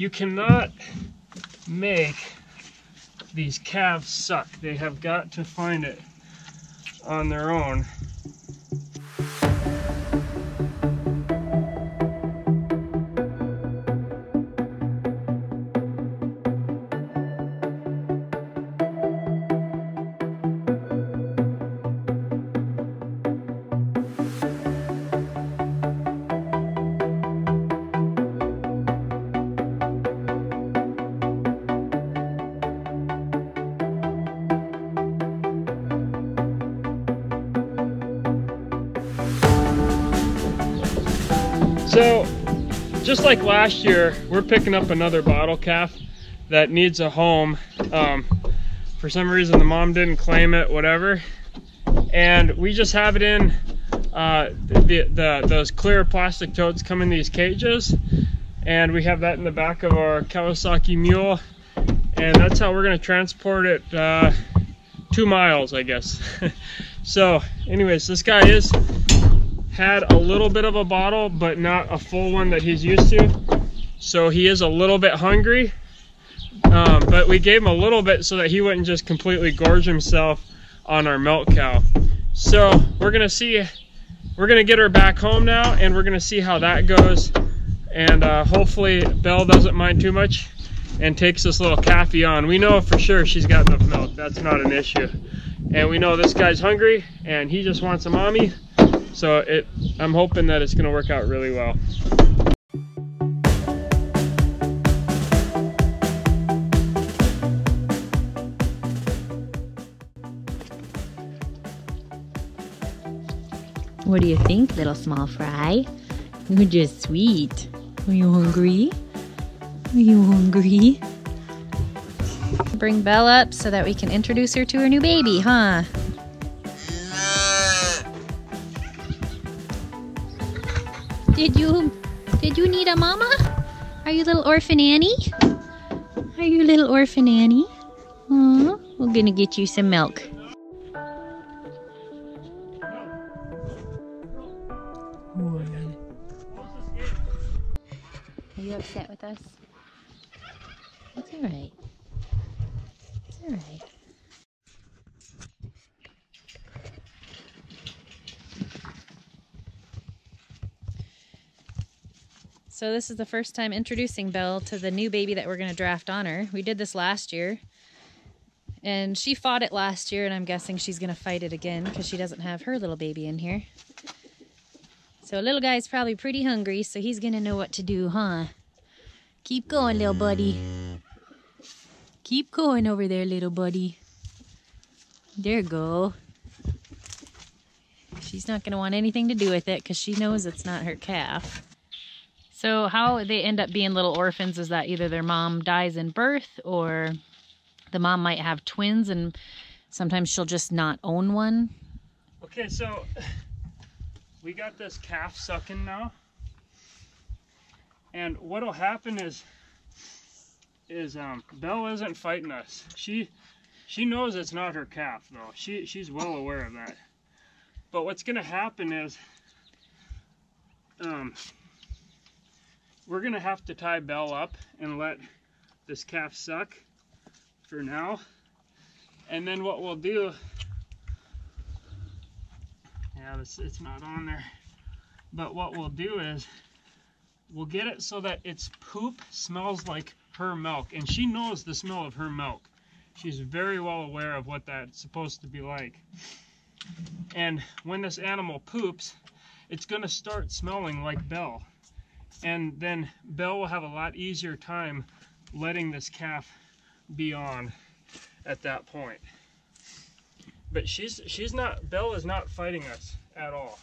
You cannot make these calves suck. They have got to find it on their own. So, just like last year, we're picking up another bottle calf that needs a home. Um, for some reason, the mom didn't claim it, whatever. And we just have it in uh, the, the, those clear plastic totes come in these cages. And we have that in the back of our Kawasaki Mule. And that's how we're gonna transport it uh, two miles, I guess. so anyways, this guy is had a little bit of a bottle, but not a full one that he's used to. So he is a little bit hungry, um, but we gave him a little bit so that he wouldn't just completely gorge himself on our milk cow. So we're gonna see, we're gonna get her back home now and we're gonna see how that goes. And uh, hopefully Belle doesn't mind too much and takes this little calfie on. We know for sure she's got enough milk, that's not an issue. And we know this guy's hungry and he just wants a mommy. So it, I'm hoping that it's gonna work out really well. What do you think, little small fry? You're just sweet. Are you hungry? Are you hungry? Bring Belle up so that we can introduce her to her new baby, huh? Did you did you need a mama? Are you little orphan Annie? Are you little orphan Annie? Aw, we're gonna get you some milk. Are you upset with us? It's alright. It's alright. So this is the first time introducing Belle to the new baby that we're going to draft on her. We did this last year. And she fought it last year, and I'm guessing she's going to fight it again because she doesn't have her little baby in here. So a little guy's probably pretty hungry, so he's going to know what to do, huh? Keep going, little buddy. Keep going over there, little buddy. There go. She's not going to want anything to do with it because she knows it's not her calf. So how they end up being little orphans is that either their mom dies in birth or the mom might have twins and sometimes she'll just not own one. Okay, so we got this calf sucking now. And what'll happen is is um Belle isn't fighting us. She she knows it's not her calf though. She she's well aware of that. But what's gonna happen is um we're gonna have to tie Belle up and let this calf suck for now. And then what we'll do, yeah, this, it's not on there. But what we'll do is we'll get it so that its poop smells like her milk. And she knows the smell of her milk. She's very well aware of what that's supposed to be like. And when this animal poops, it's gonna start smelling like Belle and then Belle will have a lot easier time letting this calf be on at that point. But she's she's not Belle is not fighting us at all.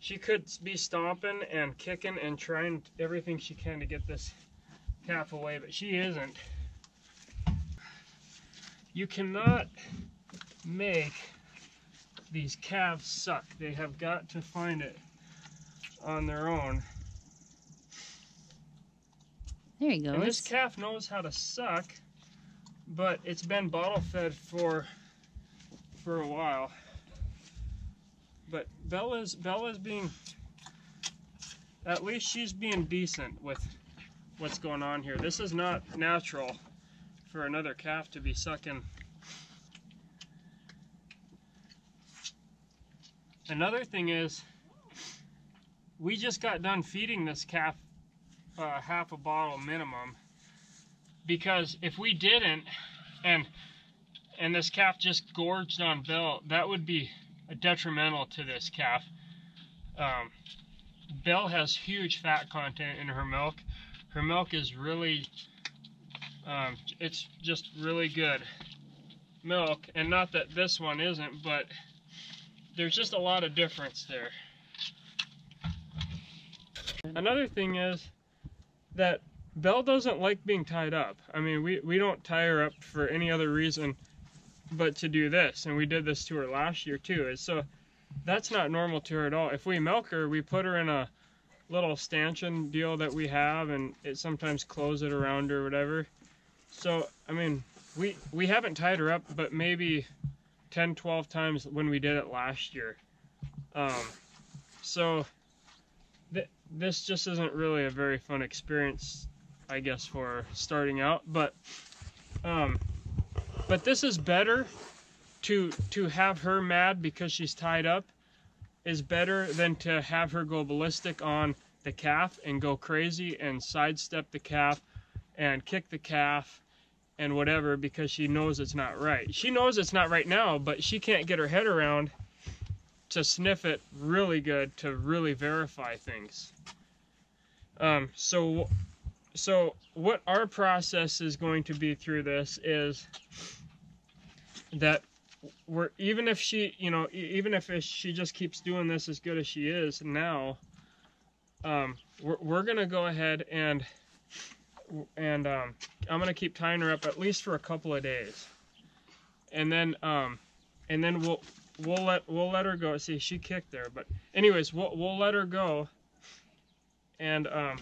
She could be stomping and kicking and trying everything she can to get this calf away, but she isn't. You cannot make these calves suck. They have got to find it on their own. There he goes. And this calf knows how to suck, but it's been bottle fed for for a while. But Bella's Bella's being at least she's being decent with what's going on here. This is not natural for another calf to be sucking. Another thing is, we just got done feeding this calf uh, half a bottle minimum because if we didn't and and this calf just gorged on Belle, that would be detrimental to this calf. Um, has huge fat content in her milk. Her milk is really, um, it's just really good milk. And not that this one isn't, but there's just a lot of difference there. Another thing is that Belle doesn't like being tied up. I mean, we, we don't tie her up for any other reason but to do this. And we did this to her last year too. And so that's not normal to her at all. If we milk her, we put her in a little stanchion deal that we have and it sometimes close it around or whatever. So, I mean, we, we haven't tied her up, but maybe 10, 12 times when we did it last year. Um, so this just isn't really a very fun experience, I guess, for starting out. But um, but this is better to to have her mad because she's tied up is better than to have her go ballistic on the calf and go crazy and sidestep the calf and kick the calf and whatever because she knows it's not right. She knows it's not right now, but she can't get her head around to sniff it really good to really verify things. Um, so, so what our process is going to be through this is that we're even if she, you know, even if she just keeps doing this as good as she is now, um, we're, we're gonna go ahead and and um, I'm gonna keep tying her up at least for a couple of days, and then um, and then we'll we'll let we'll let her go. See, she kicked there, but anyways, we'll we'll let her go, and um,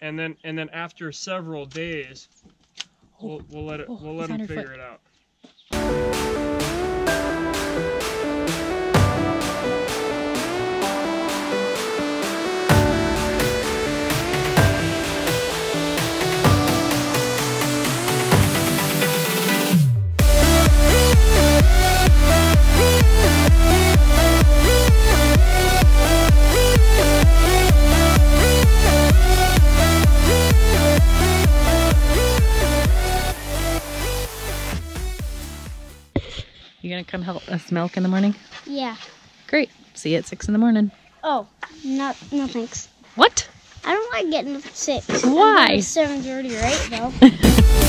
and then and then after several days, we'll we'll let it Oh, we'll let on him figure it out. You gonna come help us milk in the morning? Yeah. Great. See you at six in the morning. Oh, not no thanks. What? I don't like getting up at six. Why? Seven thirty, right? Though.